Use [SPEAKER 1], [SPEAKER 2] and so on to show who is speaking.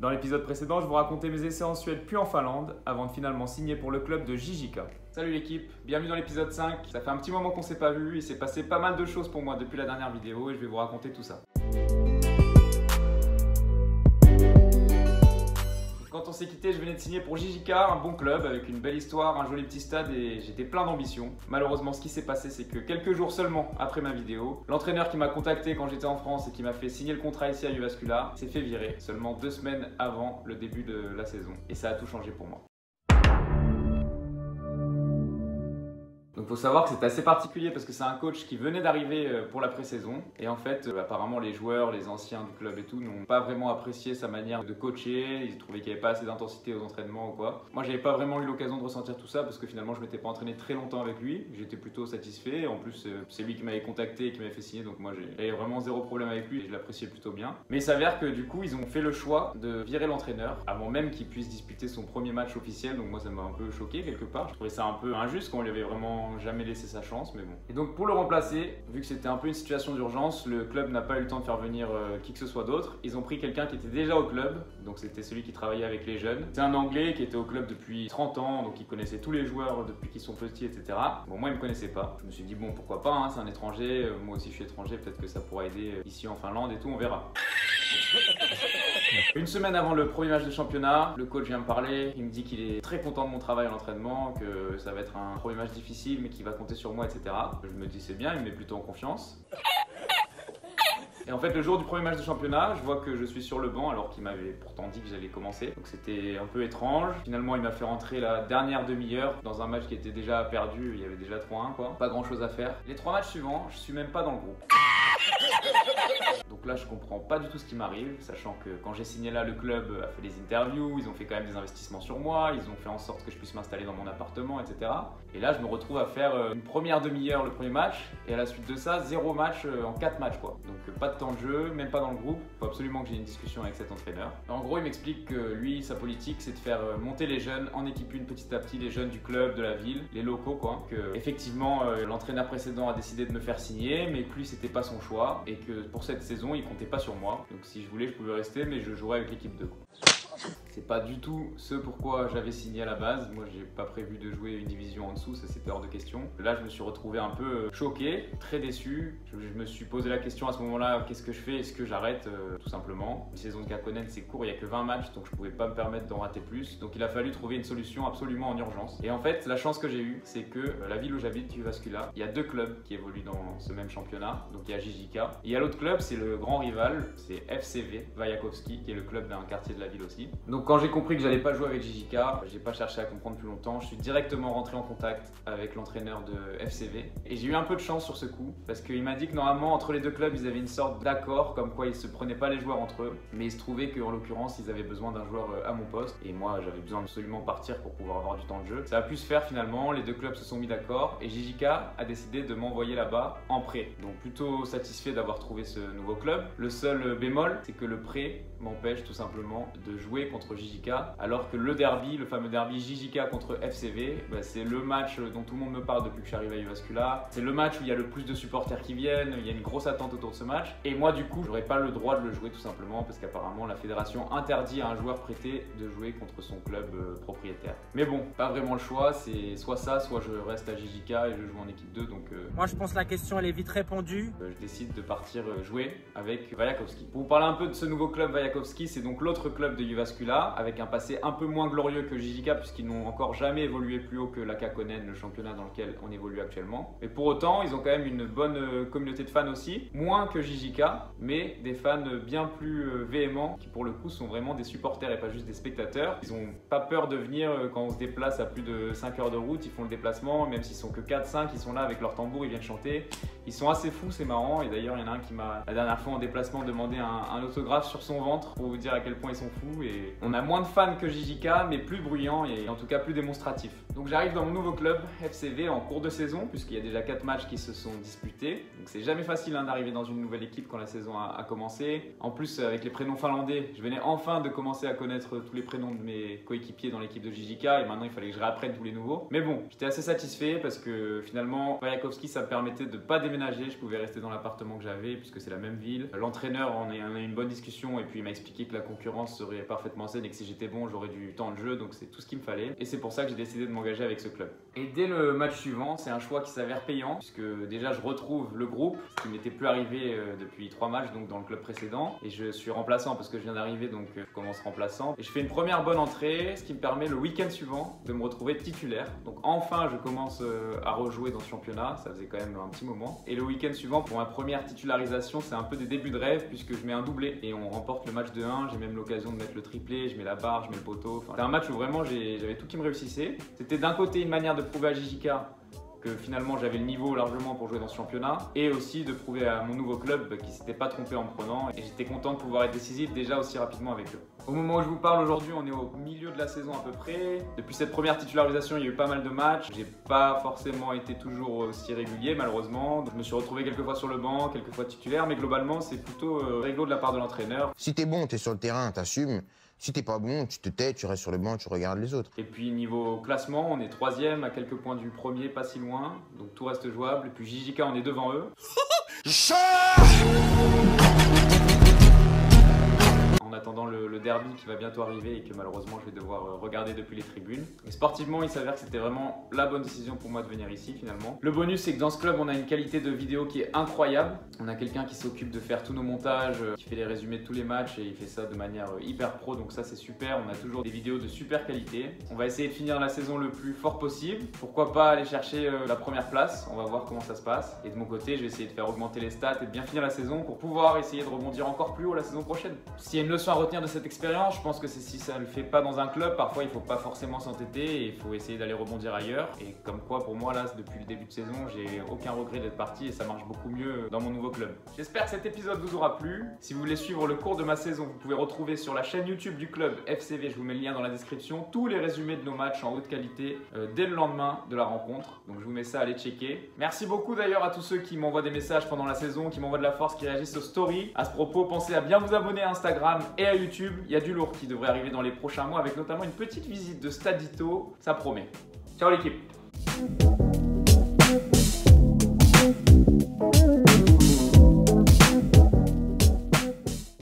[SPEAKER 1] Dans l'épisode précédent, je vous racontais mes essais en Suède puis en Finlande avant de finalement signer pour le club de JJK. Salut l'équipe, bienvenue dans l'épisode 5. Ça fait un petit moment qu'on s'est pas vu, il s'est passé pas mal de choses pour moi depuis la dernière vidéo et je vais vous raconter tout ça. S'est je venais de signer pour JJK, un bon club avec une belle histoire, un joli petit stade et j'étais plein d'ambition. Malheureusement, ce qui s'est passé, c'est que quelques jours seulement après ma vidéo, l'entraîneur qui m'a contacté quand j'étais en France et qui m'a fait signer le contrat ici à Uvascula s'est fait virer seulement deux semaines avant le début de la saison. Et ça a tout changé pour moi. Donc faut savoir que c'est assez particulier parce que c'est un coach qui venait d'arriver euh, pour la pré-saison. Et en fait euh, apparemment les joueurs, les anciens du club et tout n'ont pas vraiment apprécié sa manière de coacher, ils trouvaient qu'il n'y avait pas assez d'intensité aux entraînements ou quoi. Moi j'avais pas vraiment eu l'occasion de ressentir tout ça parce que finalement je m'étais pas entraîné très longtemps avec lui, j'étais plutôt satisfait, en plus euh, c'est lui qui m'avait contacté et qui m'avait fait signer. Donc moi j'avais vraiment zéro problème avec lui et je l'appréciais plutôt bien. Mais il s'avère que du coup ils ont fait le choix de virer l'entraîneur avant même qu'il puisse disputer son premier match officiel. Donc moi ça m'a un peu choqué quelque part, je trouvais ça un peu injuste qu'on lui avait vraiment jamais laissé sa chance, mais bon. Et donc pour le remplacer, vu que c'était un peu une situation d'urgence, le club n'a pas eu le temps de faire venir euh, qui que ce soit d'autre. Ils ont pris quelqu'un qui était déjà au club, donc c'était celui qui travaillait avec les jeunes. C'est un Anglais qui était au club depuis 30 ans, donc il connaissait tous les joueurs depuis qu'ils sont petits, etc. Bon, moi il me connaissait pas. Je me suis dit bon, pourquoi pas, hein, c'est un étranger. Euh, moi aussi je suis étranger, peut-être que ça pourra aider euh, ici en Finlande et tout, on verra. Une semaine avant le premier match de championnat, le coach vient me parler, il me dit qu'il est très content de mon travail à l'entraînement, que ça va être un premier match difficile mais qu'il va compter sur moi, etc. Je me dis c'est bien, il me met plutôt en confiance. Et en fait, le jour du premier match de championnat, je vois que je suis sur le banc alors qu'il m'avait pourtant dit que j'allais commencer. Donc c'était un peu étrange. Finalement, il m'a fait rentrer la dernière demi-heure dans un match qui était déjà perdu. Il y avait déjà 3-1 quoi. Pas grand chose à faire. Les trois matchs suivants, je suis même pas dans le groupe. Donc là, je comprends pas du tout ce qui m'arrive, sachant que quand j'ai signé là, le club a fait des interviews, ils ont fait quand même des investissements sur moi, ils ont fait en sorte que je puisse m'installer dans mon appartement, etc. Et là, je me retrouve à faire euh, une première demi-heure le premier match, et à la suite de ça, zéro match euh, en quatre matchs, quoi. Donc euh, pas de temps de jeu, même pas dans le groupe. Faut absolument que j'ai une discussion avec cet entraîneur. En gros, il m'explique que lui, sa politique, c'est de faire monter les jeunes en équipe une petit à petit, les jeunes du club, de la ville, les locaux, quoi. Que effectivement, l'entraîneur précédent a décidé de me faire signer, mais lui, c'était pas son choix, et que pour cette saison, il comptait pas sur moi. Donc si je voulais, je pouvais rester, mais je jouerais avec l'équipe 2. C'est pas du tout ce pourquoi j'avais signé à la base. Moi, j'ai pas prévu de jouer une division en dessous, ça c'était hors de question. Là, je me suis retrouvé un peu euh, choqué, très déçu. Je, me suis posé la question à ce moment-là qu'est-ce que je fais? Est-ce que j'arrête euh, Tout simplement? Une saison de Kakonen, c'est court, il y a que 20 matchs, donc je pouvais pas me permettre d'en rater plus. Donc il a fallu trouver une solution absolument en urgence. Et en fait, la chance que j'ai eue, c'est que euh, la ville où j'habite, Uvascula, il y a deux clubs qui évoluent dans ce même championnat. Donc il y a JJK. Il y a l'autre club, c'est le grand rival, c'est FCV, Vajakovski, qui est le club d'un quartier de la ville aussi. Quand j'ai compris que j'allais pas jouer avec JJK, j'ai pas cherché à comprendre plus longtemps. Je suis directement rentré en contact avec l'entraîneur de FCV et j'ai eu un peu de chance sur ce coup parce qu'il m'a dit que normalement entre les deux clubs ils avaient une sorte d'accord comme quoi ils se prenaient pas les joueurs entre eux, mais il se trouvait qu'en l'occurrence ils avaient besoin d'un joueur euh, à mon poste et moi j'avais besoin absolument partir pour pouvoir avoir du temps de jeu. Ça a pu se faire finalement, les deux clubs se sont mis d'accord et JJK a décidé de m'envoyer là-bas en prêt. Donc plutôt satisfait d'avoir trouvé ce nouveau club. Le seul bémol, c'est que le prêt m'empêche tout simplement de jouer contre JJK alors que le derby, le fameux derby JJK contre FCV, bah, c'est le match dont tout le monde me parle depuis que je suis arrivé à Uvascula. C'est le match où il y a le plus de supporters qui viennent, il y a une grosse attente autour de ce match. Et moi, du coup, j'aurais pas le droit de le jouer tout simplement parce qu'apparemment la fédération interdit à un joueur prêté de jouer contre son club euh, propriétaire. Mais bon, pas vraiment le choix, c'est soit ça, soit je reste à JJK et je joue en équipe 2. Donc,
[SPEAKER 2] euh, moi, je pense que la question elle est vite répondue.
[SPEAKER 1] Euh, je décide de partir jouer avec Vajakovski. Pour vous parler un peu de ce nouveau club Vajakovski, c'est donc l'autre club de Uvascula avec un passé un peu moins glorieux que JJK puisqu'ils n'ont encore jamais évolué plus haut que la Kakonen, le championnat dans lequel on évolue actuellement. Mais pour autant, ils ont quand même une bonne euh, communauté de fans aussi, moins que JJK, mais des fans bien plus euh, véhéments qui pour le coup sont vraiment des supporters et pas juste des spectateurs. Ils n'ont pas peur de venir euh, quand on se déplace à plus de 5 heures de route, ils font le déplacement, même s'ils sont que 4-5, ils sont là avec leur tambour, ils viennent chanter. Ils sont assez fous, c'est marrant. Et d'ailleurs, il y en a un qui m'a, la dernière fois en déplacement, demandé un autographe sur son ventre pour vous dire à quel point ils sont fous. Et on a moins de fans que JJK, mais plus bruyant et en tout cas plus démonstratif. Donc j'arrive dans mon nouveau club FCV en cours de saison, puisqu'il y a déjà 4 matchs qui se sont disputés. Donc c'est jamais facile hein, d'arriver dans une nouvelle équipe quand la saison a, commencé. En plus, avec les prénoms finlandais, je venais enfin de commencer à connaître tous les prénoms de mes coéquipiers dans l'équipe de JJK et maintenant il fallait que je réapprenne tous les nouveaux. Mais bon, j'étais assez satisfait parce que finalement, Vajakovski ça me permettait de pas déménager, je pouvais rester dans l'appartement que j'avais puisque c'est la même ville. L'entraîneur, on, a eu une bonne discussion et puis il m'a expliqué que la concurrence serait parfaitement saine et que si j'étais bon, j'aurais du temps de jeu, donc c'est tout ce qu'il me fallait. Et c'est pour ça que j'ai décidé de m'engager avec ce club. Et dès le match suivant, c'est un choix qui s'avère payant, puisque déjà je retrouve le groupe, ce qui m'était plus arrivé euh, depuis trois matchs, donc dans le club précédent. Et je suis remplaçant parce que je viens d'arriver, donc euh, je commence remplaçant. Et je fais une première bonne entrée, ce qui me permet le week-end suivant de me retrouver titulaire. Donc enfin, je commence euh, à rejouer dans ce championnat, ça faisait quand même un petit moment. Et le week-end suivant, pour ma première titularisation, c'est un peu des débuts de rêve, puisque je mets un doublé et on remporte le match de 1. J'ai même l'occasion de mettre le triplé, je mets la barre, je mets le poteau. Enfin, c'était un match où vraiment j'avais tout qui me réussissait. C'était d'un côté une manière de prouver à Jijika que finalement j'avais le niveau largement pour jouer dans ce championnat et aussi de prouver à mon nouveau club qui s'était pas trompé en me prenant et j'étais content de pouvoir être décisif déjà aussi rapidement avec eux. Au moment où je vous parle aujourd'hui, on est au milieu de la saison à peu près. Depuis cette première titularisation, il y a eu pas mal de matchs. J'ai pas forcément été toujours aussi régulier malheureusement. Je me suis retrouvé quelques fois sur le banc, quelques fois titulaire, mais globalement c'est plutôt euh, réglo de la part de l'entraîneur.
[SPEAKER 3] Si t'es bon, t'es sur le terrain, t'assumes. Si t'es pas bon, tu te tais, tu restes sur le banc, tu regardes les autres.
[SPEAKER 1] Et puis niveau classement, on est troisième à quelques points du premier, pas si loin, donc tout reste jouable. Et puis JJK, on est devant eux. en attendant le, derby qui va bientôt arriver et que malheureusement je vais devoir euh, regarder depuis les tribunes. Mais sportivement, il s'avère que c'était vraiment la bonne décision pour moi de venir ici finalement. Le bonus, c'est que dans ce club, on a une qualité de vidéo qui est incroyable. On a quelqu'un qui s'occupe de faire tous nos montages, euh, qui fait les résumés de tous les matchs et il fait ça de manière euh, hyper pro, donc ça c'est super. On a toujours des vidéos de super qualité. On va essayer de finir la saison le plus fort possible. Pourquoi pas aller chercher la première place? On va voir comment ça se passe. Et de mon côté, je vais essayer de faire augmenter les stats et de bien finir la saison pour pouvoir essayer de rebondir encore plus haut la saison prochaine. S'il y a une leçon à retenir de cette expérience, je pense que c'est si ça ne le fait pas dans un club, parfois il faut pas forcément s'entêter et il faut essayer d'aller rebondir ailleurs. Et comme quoi, pour moi, là, depuis le début de saison, j'ai aucun regret d'être parti et ça marche beaucoup mieux dans mon nouveau club. J'espère que cet épisode vous aura plu. Si vous voulez suivre le cours de ma saison, vous pouvez retrouver sur la chaîne YouTube du club FCV, je vous mets le lien dans la description, tous les résumés de nos matchs en haute qualité euh, dès le lendemain de la rencontre. Donc je vous mets ça à aller checker. Merci beaucoup d'ailleurs à tous ceux qui m'envoient des messages pendant la saison, qui m'envoient de la force, qui réagissent aux stories. À ce propos, pensez à bien vous abonner à Instagram et à YouTube. Il y a du lourd qui devrait arriver dans les prochains mois avec notamment une petite visite de Stadito. Ça promet. Ciao l'équipe